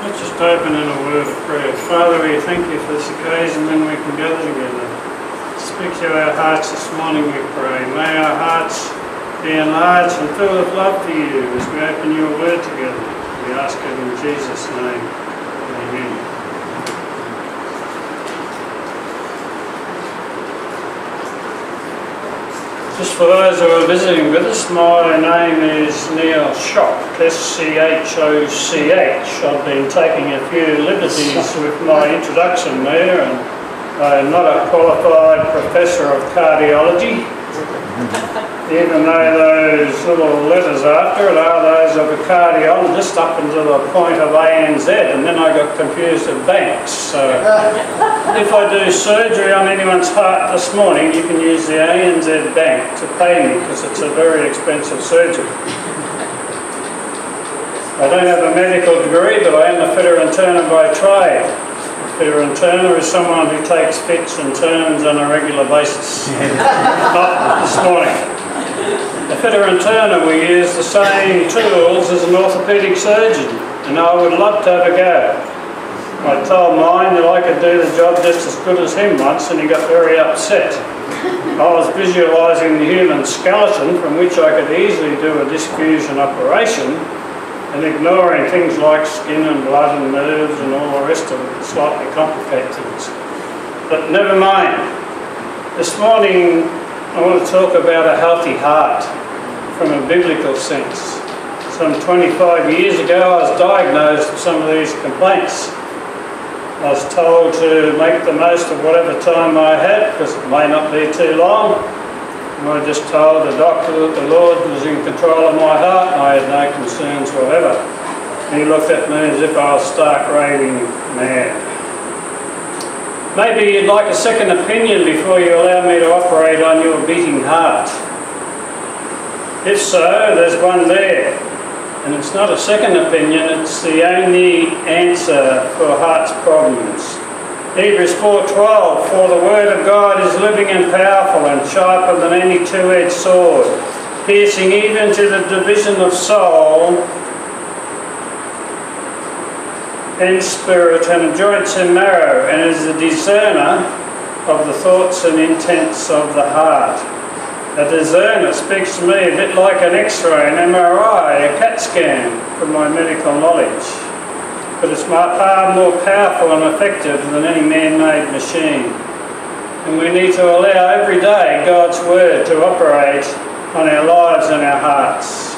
Let's just open in a word of prayer. Father, we thank you for this occasion when we can gather together. Speak to our hearts this morning, we pray. May our hearts be enlarged and filled with love for you as we open your word together. We ask it in Jesus' name. Amen. Just for those who are visiting with us, my name is Neil Schoch, S-C-H-O-C-H. I've been taking a few liberties with my introduction there, and I'm not a qualified professor of cardiology even though those little letters after it are those of a cardiologist up until the point of ANZ, and then I got confused with banks. So if I do surgery on anyone's heart this morning, you can use the ANZ bank to pay me because it's a very expensive surgery. I don't have a medical degree, but I am a fitter and turner by trade. A fitter and turner is someone who takes fits and turns on a regular basis. Not this morning. The fitter and turner we use the same tools as an orthopaedic surgeon, and I would love to have a go. I told mine that I could do the job just as good as him once, and he got very upset. I was visualising the human skeleton from which I could easily do a disc fusion operation, and ignoring things like skin and blood and nerves and all the rest of it slightly complicate things. But never mind. This morning I want to talk about a healthy heart from a biblical sense. Some 25 years ago I was diagnosed with some of these complaints. I was told to make the most of whatever time I had because it may not be too long. And I just told the doctor that the Lord was in control of my heart and I had no concerns whatever. And he looked at me as if I was stark raving mad. Maybe you'd like a second opinion before you allow me to operate on your beating heart. If so, there's one there. And it's not a second opinion, it's the only answer for heart's problems. Hebrews 4.12, For the word of God is living and powerful and sharper than any two-edged sword, piercing even to the division of soul and spirit and joints and marrow, and is a discerner of the thoughts and intents of the heart. A discerner speaks to me a bit like an x-ray, an MRI, a CAT scan from my medical knowledge. But it's far more powerful and effective than any man-made machine. And we need to allow every day God's Word to operate on our lives and our hearts.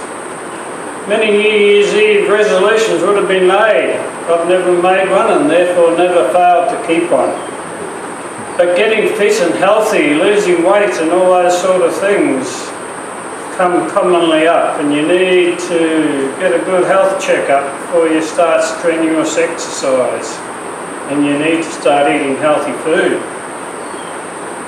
Many New Year's Eve resolutions would have been made. I've never made one and therefore never failed to keep one. But getting fit and healthy, losing weight and all those sort of things come commonly up and you need to get a good health checkup before you start strenuous exercise and you need to start eating healthy food.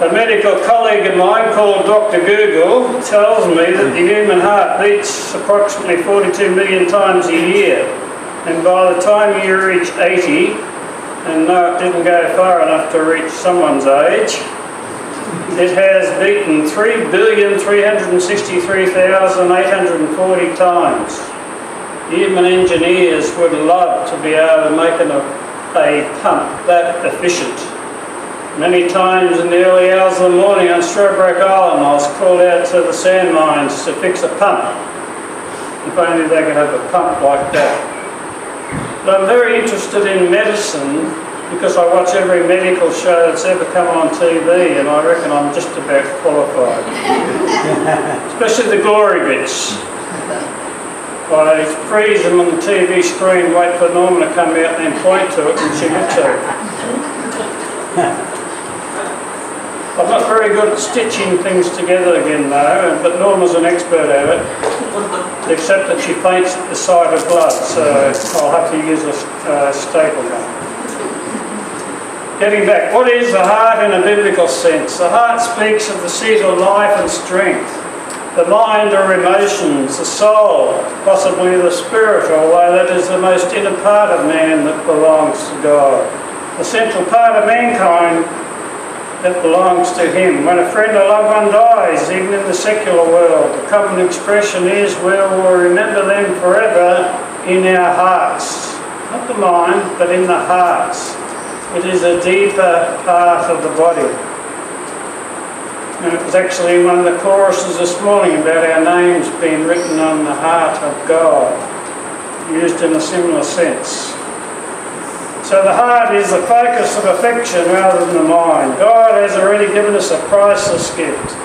A medical colleague of mine called Dr. Google tells me that the human heart beats approximately 42 million times a year. And by the time you reach 80, and no, it didn't go far enough to reach someone's age, it has beaten 3,363,840 times. Human engineers would love to be able to make a, a pump that efficient. Many times in the early hours of the morning on Stradbroke Island, I was called out to the sand mines to fix a pump. If only they could have a pump like that. But I'm very interested in medicine because I watch every medical show that's ever come on TV and I reckon I'm just about qualified. Especially the glory bits. I freeze them on the TV screen, wait for Norma to come out and then point to it and she would to. I'm not very good at stitching things together again now, but Norma's an expert at it, except that she paints the side of blood, so I'll have to use a uh, staple gun. Getting back, what is the heart in a biblical sense? The heart speaks of the seat of life and strength, the mind or emotions, the soul, possibly the spirit, although that is the most inner part of man that belongs to God. The central part of mankind that belongs to him. When a friend or loved one dies, even in the secular world, the common expression is we will remember them forever in our hearts. not the mind, but in the hearts. It is a deeper part of the body. And it was actually in one of the choruses this morning about our names being written on the heart of God, used in a similar sense. So the heart is the focus of affection rather than the mind. God has already given us a priceless gift.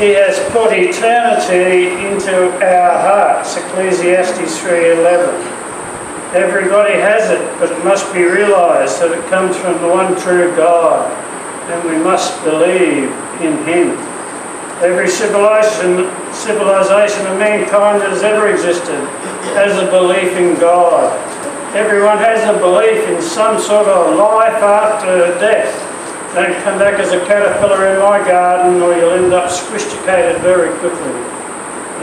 He has put eternity into our hearts, Ecclesiastes 3.11. Everybody has it, but it must be realised that it comes from the one true God, and we must believe in Him. Every civilization, civilization of mankind that has ever existed has a belief in God. Everyone has a belief in some sort of life after death. Don't come back as a caterpillar in my garden or you'll end up sophisticated very quickly.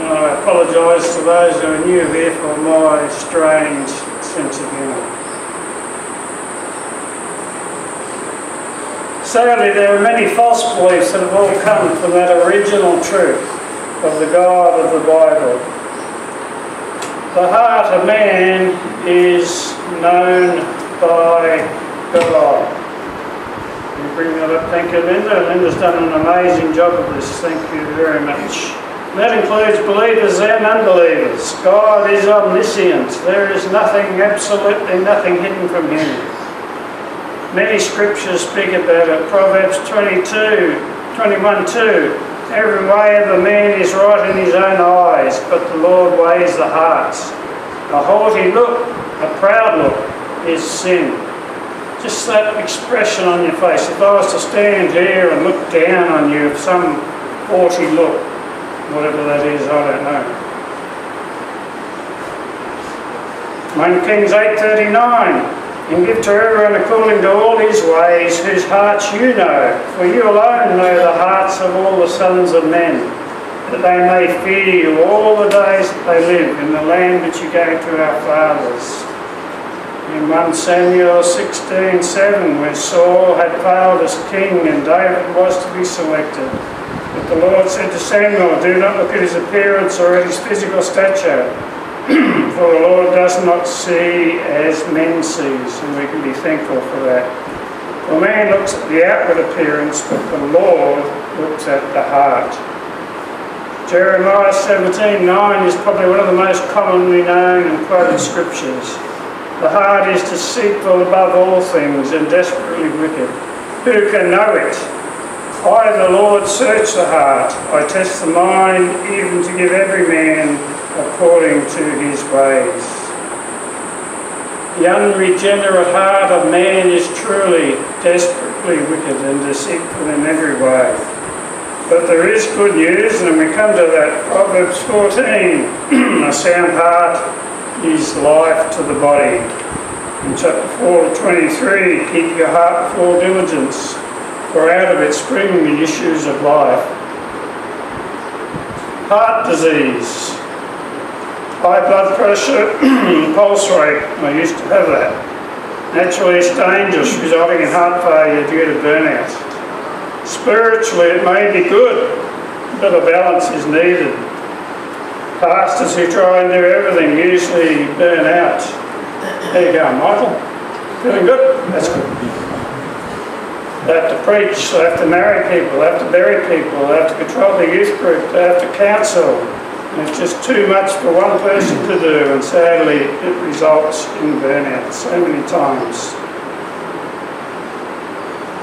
And I apologise to those who are new here for my strange sense of humour. Sadly, there are many false beliefs that have all come from that original truth of the God of the Bible. The heart of man is known by God. You bring that up. Thank you, Linda. Linda's done an amazing job of this. Thank you very much. That includes believers and unbelievers. God is omniscient. There is nothing, absolutely nothing hidden from Him. Many scriptures speak about it. Proverbs 22, 21 2. Every way of a man is right in his own eyes, but the Lord weighs the hearts. A haughty look, a proud look, is sin. Just that expression on your face. If I was to stand here and look down on you with some haughty look, whatever that is, I don't know. 1 Kings 8.39 And give to everyone according to all his ways, whose hearts you know, for you alone know the hearts of all the sons of men, that they may fear you all the days that they live in the land which you gave to our fathers. In 1 Samuel 16.7 when Saul had failed as king and David was to be selected, but the Lord said to Samuel, Do not look at his appearance or at his physical stature, for the Lord does not see as men sees, and we can be thankful for that. For man looks at the outward appearance, but the Lord looks at the heart. Jeremiah 17:9 is probably one of the most commonly known and quoted scriptures. The heart is deceitful above all things and desperately wicked. Who can know it? I, the Lord, search the heart. I test the mind, even to give every man according to his ways. The unregenerate heart of man is truly desperately wicked and deceitful in every way. But there is good news, and we come to that Proverbs 14. a sound heart is life to the body. In chapter 4, 23, keep your heart full diligence for out of it spring the issues of life. Heart disease, high blood pressure, pulse rate, I used to have that. Naturally it's dangerous, resulting in heart failure due to burnout. Spiritually it may be good, but a balance is needed. Pastors who try and do everything usually burn out. There you go, Michael. Feeling good? That's good. They have to preach, they have to marry people, they have to bury people, they have to control the youth group, they have to counsel. And it's just too much for one person to do, and sadly, it results in burnout so many times.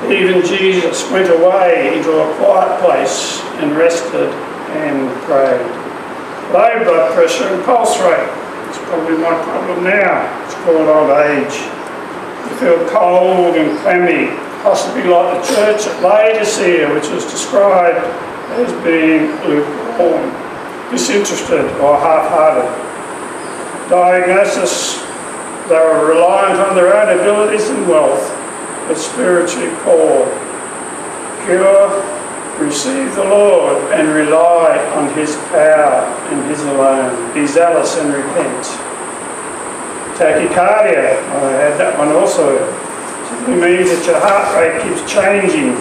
Even Jesus went away into a quiet place and rested and prayed. Low blood pressure and pulse rate. It's probably my problem now. It's called old age. You feel cold and clammy, possibly like the church at Laodicea, which was described as being lukewarm, disinterested or half-hearted. Diagnosis, they were reliant on their own abilities and wealth, but spiritually poor. Cure, receive the Lord and rely on his power and his alone. Be zealous and repent. Tachycardia, I had that one also it means that your heart rate keeps changing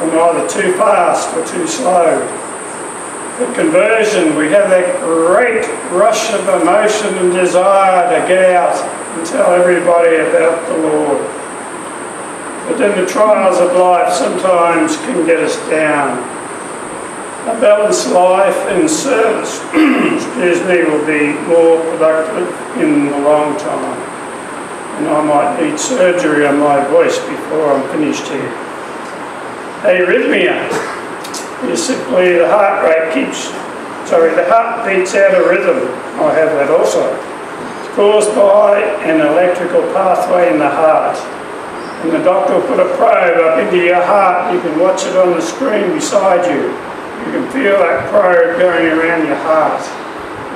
from either too fast or too slow. At conversion, we have that great rush of emotion and desire to get out and tell everybody about the Lord. But then the trials of life sometimes can get us down. A balanced life and service, excuse me, will be more productive in the long time. And I might need surgery on my voice before I'm finished here. Arrhythmia is simply the heart rate keeps, sorry, the heart beats out of rhythm. I have that also. It's caused by an electrical pathway in the heart. And the doctor will put a probe up into your heart. You can watch it on the screen beside you. You can feel that probe going around your heart.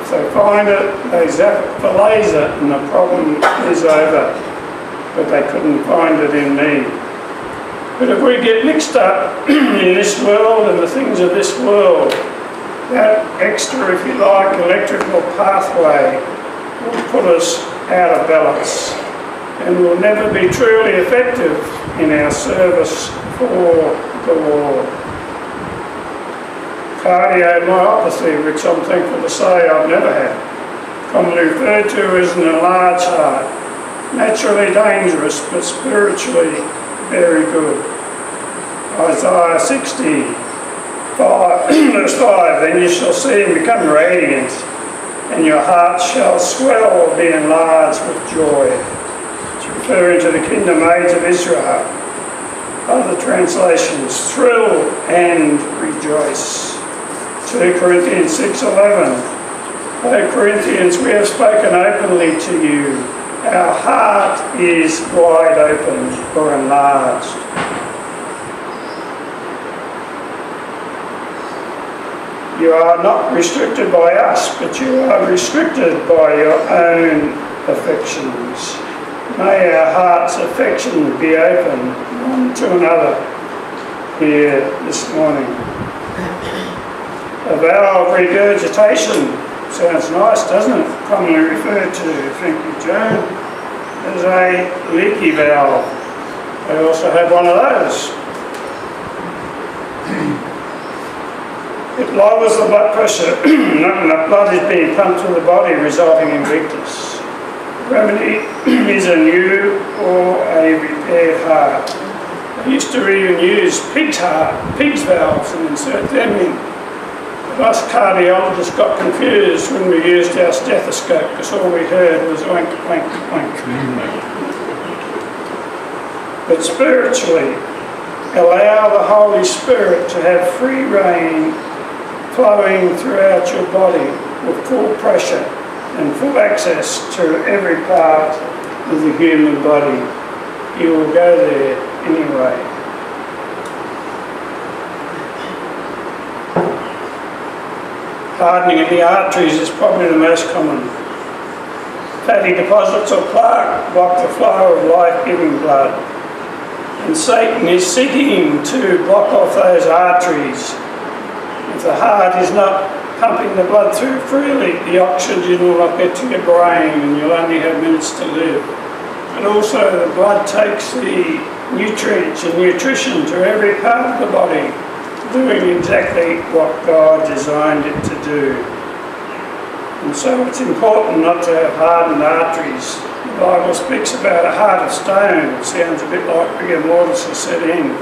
If they find it, they zap it for laser and the problem is over. But they couldn't find it in me. But if we get mixed up in this world and the things of this world, that extra, if you like, electrical pathway will put us out of balance and will never be truly effective in our service for the Lord. Cardiomyopathy, which I'm thankful to say I've never had, commonly referred to as an enlarged heart. Naturally dangerous, but spiritually very good. Isaiah 60, 5, verse 5, Then you shall see him become radiant, and your heart shall swell be enlarged with joy. It's referring to the kingdom age of Israel. Other translations, thrill and rejoice. 2 Corinthians 6.11 O Corinthians, we have spoken openly to you. Our heart is wide open or enlarged. You are not restricted by us, but you are restricted by your own affections. May our heart's affection be open one to another here this morning. A vow of regurgitation sounds nice, doesn't it? Commonly referred to, thank you, Joan, as a leaky valve. I also have one of those. It lowers the blood pressure and the blood is being pumped to the body resulting in weakness. Remedy is a new or a repaired heart. I used to even use pig's heart, pig's valves and insert them in. Us cardiologists got confused when we used our stethoscope because all we heard was oink, oink, oink. But spiritually, allow the Holy Spirit to have free reign flowing throughout your body with full pressure and full access to every part of the human body. You will go there anyway. Hardening in the arteries is probably the most common. Fatty deposits or plaque block the flow of life-giving blood. And Satan is seeking to block off those arteries if the heart is not pumping the blood through freely, the oxygen will not get to your brain and you'll only have minutes to live. And also the blood takes the nutrients and nutrition to every part of the body, doing exactly what God designed it to do. And so it's important not to have hardened arteries. The Bible speaks about a heart of stone. It sounds a bit like rigor mortis is set in.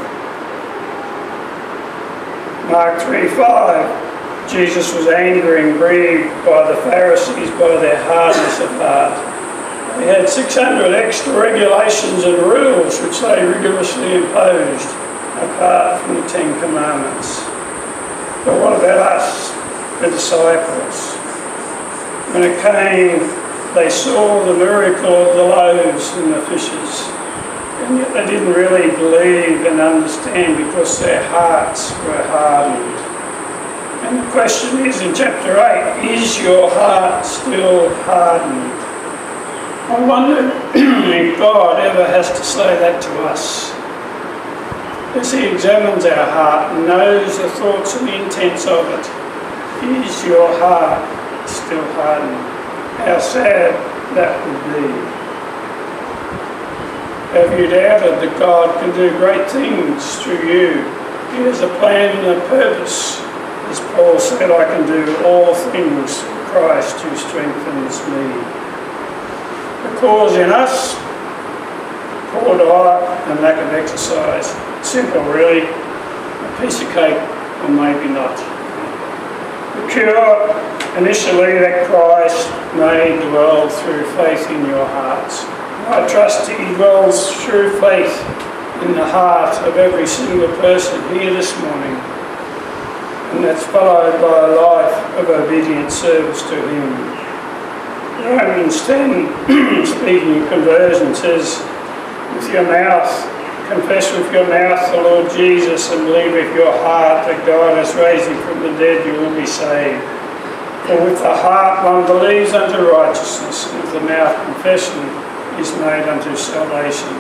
Mark 3 5, Jesus was angry and grieved by the Pharisees by their hardness of heart. They had 600 extra regulations and rules which they rigorously imposed apart from the Ten Commandments. But what about us, the disciples? When it came, they saw the miracle of the loaves and the fishes and yet they didn't really believe and understand because their hearts were hardened. And the question is in chapter 8 is your heart still hardened? I wonder if God ever has to say that to us. He examines our heart and knows the thoughts and intents of it, is your heart still hardened? How sad that would be. Have you doubted that God can do great things through you? He has a plan and a purpose, As Paul said, I can do all things through Christ who strengthens me. The cause in us, poor diet and lack of exercise. Simple really, a piece of cake or maybe not. The cure, initially that Christ may dwell through faith in your hearts. I trust He dwells through faith in the heart of every single person here this morning. And that's followed by a life of obedient service to Him. Romans 10, speaking of conversion, says, with your mouth, confess with your mouth the Lord Jesus and believe with your heart that God has raised him from the dead, you will be saved. For with the heart one believes unto righteousness, with the mouth confession is made unto salvation.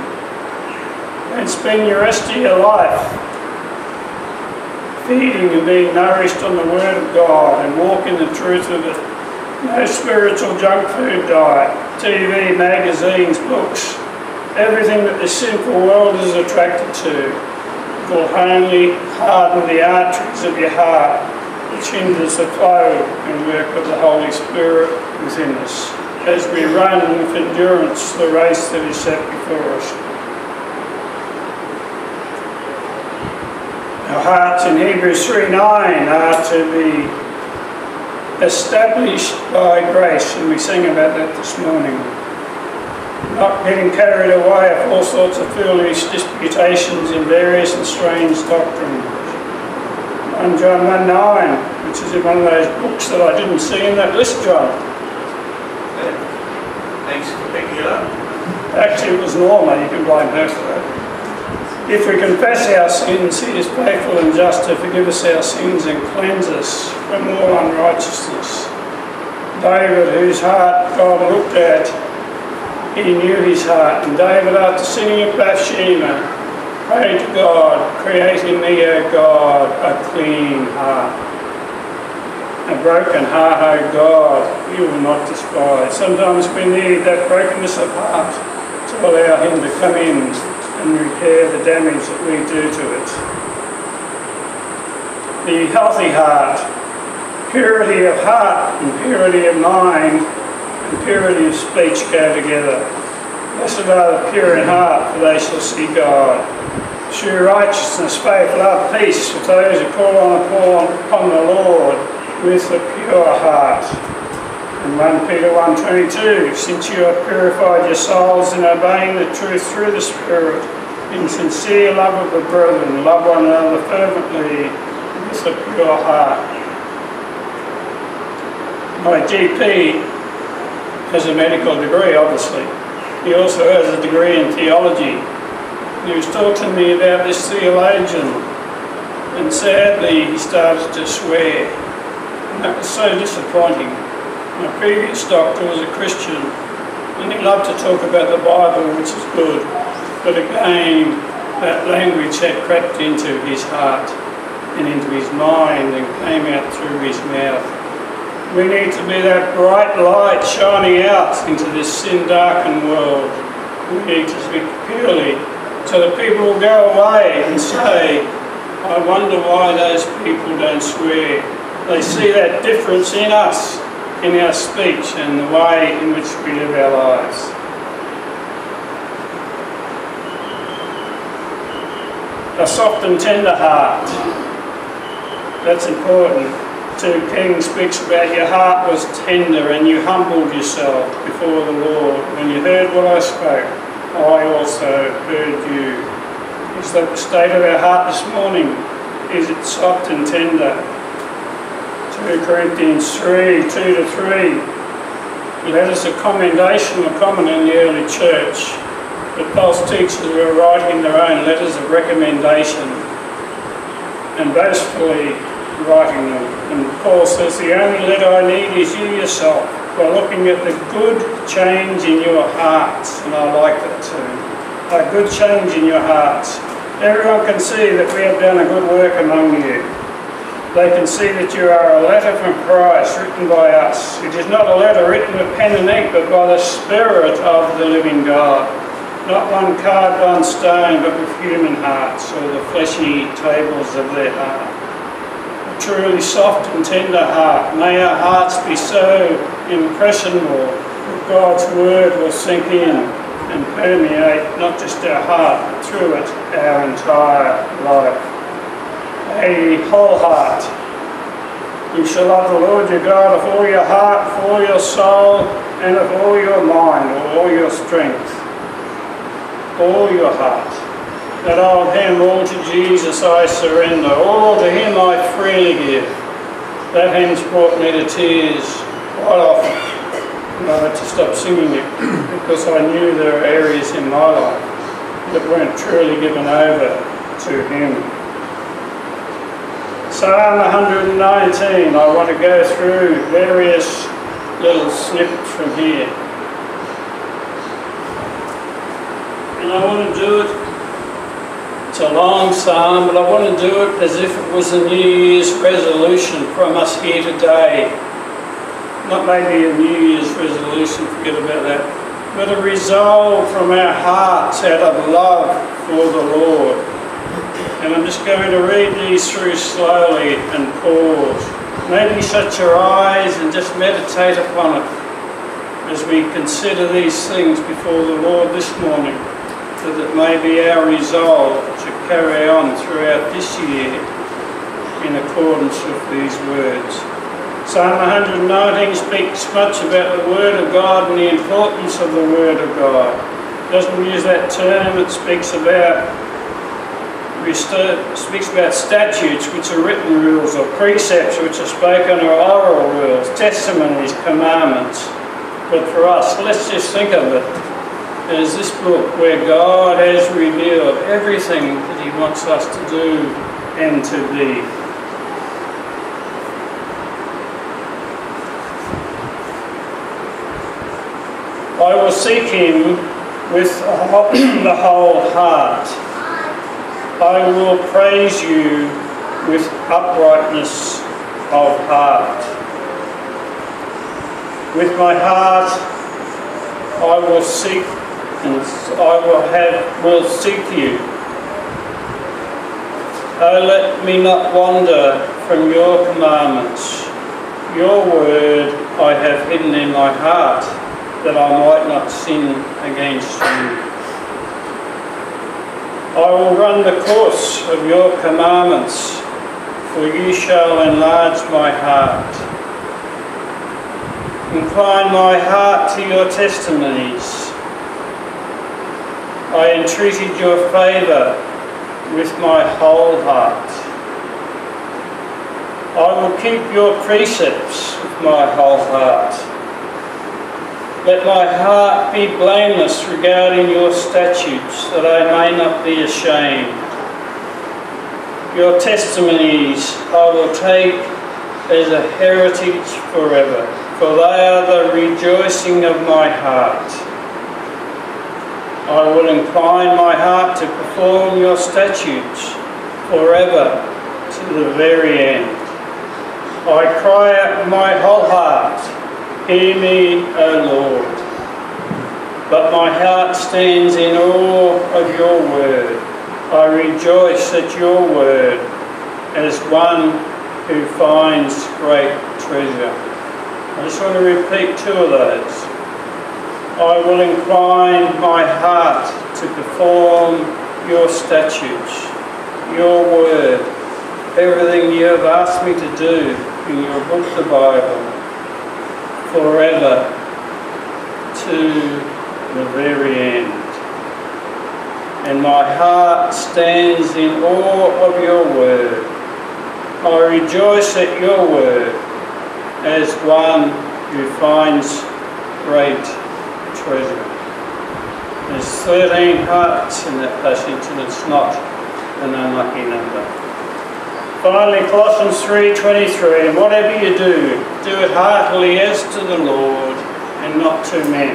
And spend your rest of your life feeding and being nourished on the Word of God and walk in the truth of it. No spiritual junk food diet, TV, magazines, books, everything that the sinful world is attracted to will only harden the arteries of your heart, which hinders the flow and work of the Holy Spirit within us as we run with endurance the race that is set before us. Our hearts in Hebrews 3 9 are to be established by grace, and we sing about that this morning. Not getting carried away of all sorts of foolish disputations in various and strange doctrines. 1 John 1 9, which is in one of those books that I didn't see in that list, John. Thanks for picking it up. Actually, it was Norma, you can blame her for that. If we confess our sins, he is faithful and just to forgive us our sins and cleanse us from all unrighteousness. David, whose heart God looked at, he knew his heart. And David, after singing of Bathsheba, prayed to God, create in me, O God, a clean heart. A broken heart, O God, you will not despise. Sometimes we need that brokenness of heart to allow Him to come in and repair the damage that we do to it. The healthy heart, purity of heart and purity of mind purity of speech go together. Blessed are the pure in heart, for they shall see God. True righteousness, faith, love, peace with those who call on upon the Lord with a pure heart. And 1 Peter 1.22, since you have purified your souls in obeying the truth through the Spirit, in sincere love of the brethren, love one another fervently with a pure heart. My GP has a medical degree, obviously. He also has a degree in theology. He was talking to me about this theologian, and sadly he started to swear. And that was so disappointing. My previous doctor was a Christian and he loved to talk about the Bible, which is good. But again, that language had crept into his heart and into his mind and came out through his mouth. We need to be that bright light shining out into this sin darkened world. We need to speak purely so that people will go away and say, I wonder why those people don't swear. They see that difference in us in our speech and the way in which we live our lives. A soft and tender heart. That's important. 2 Kings speaks about your heart was tender and you humbled yourself before the Lord. When you heard what I spoke, I also heard you. Is that the state of our heart this morning? Is it soft and tender? 2 Corinthians 3, 2 to 3. Letters of commendation were common in the early church, but false teachers were writing their own letters of recommendation and boastfully writing them. And Paul says, the only letter I need is you yourself, by looking at the good change in your hearts. And I like that too. A good change in your hearts. Everyone can see that we have done a good work among you. They can see that you are a letter from Christ written by us. It is not a letter written with pen and ink, but by the Spirit of the living God. Not one carved on stone, but with human hearts, or the fleshy tables of their heart. Truly soft and tender heart. May our hearts be so impressionable that God's word will sink in and permeate not just our heart, but through it our entire life. A whole heart. You shall love the Lord your God of all your heart, of all your soul, and of all your mind, of all your strength, all your heart that old hymn, All to Jesus I surrender, all to Him I freely give. That hymn's brought me to tears quite often. And I had to stop singing it because I knew there were areas in my life that weren't truly given over to Him. Psalm 119, I want to go through various little snippets from here. And I want to do it it's a long psalm, but I want to do it as if it was a New Year's resolution from us here today. Not maybe a New Year's resolution, forget about that, but a resolve from our hearts out of love for the Lord. And I'm just going to read these through slowly and pause. Maybe shut your eyes and just meditate upon it as we consider these things before the Lord this morning that it may be our resolve to carry on throughout this year in accordance with these words. Psalm 119 speaks much about the Word of God and the importance of the Word of God. It doesn't use that term, it speaks about speaks about statutes which are written rules or precepts which are spoken or oral rules, testimonies, commandments. But for us, let's just think of it is this book where God has revealed everything that He wants us to do and to be. I will seek Him with the whole heart. I will praise you with uprightness of heart. With my heart, I will seek and I will have will seek you. Oh, let me not wander from your commandments. Your word I have hidden in my heart, that I might not sin against you. I will run the course of your commandments, for you shall enlarge my heart. Incline my heart to your testimonies I entreated your favour with my whole heart. I will keep your precepts with my whole heart. Let my heart be blameless regarding your statutes, that I may not be ashamed. Your testimonies I will take as a heritage forever, for they are the rejoicing of my heart. I will incline my heart to perform your statutes forever to the very end. I cry out my whole heart, Hear me, O Lord. But my heart stands in awe of your word. I rejoice at your word as one who finds great treasure. I just want to repeat two of those. I will incline my heart to perform your statutes, your word, everything you have asked me to do in your book, the Bible, forever to the very end. And my heart stands in awe of your word. I rejoice at your word as one who finds great treasure. There's 13 hearts in that passage and it's not an unlucky number. Finally, Colossians 3.23, and whatever you do, do it heartily as to the Lord and not to men.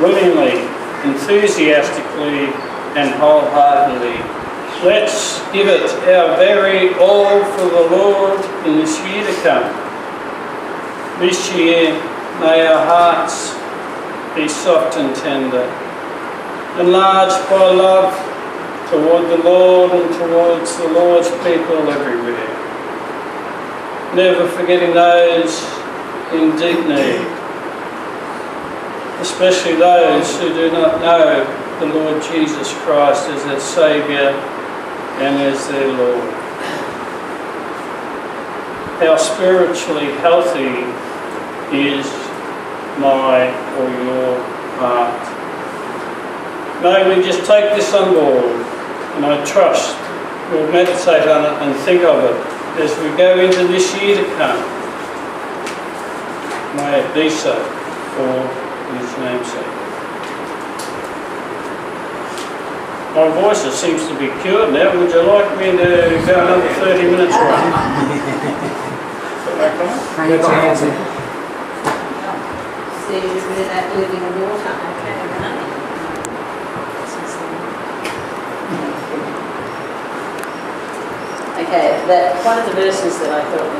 Willingly, enthusiastically and wholeheartedly. Let's give it our very all for the Lord in this year to come. This year, may our hearts be soft and tender, enlarged by love toward the Lord and towards the Lord's people everywhere. Never forgetting those in deep need, especially those who do not know the Lord Jesus Christ as their Saviour and as their Lord. How spiritually healthy is my or your heart. May we just take this on board and I trust we'll meditate on it and think of it as we go into this year to come. May it be so for His name's sake. My voice seems to be cured now. Would you like me to go another 30 minutes run? Hang your hands in. See, rid of living water, okay, right? Okay, that, one of the verses that I thought was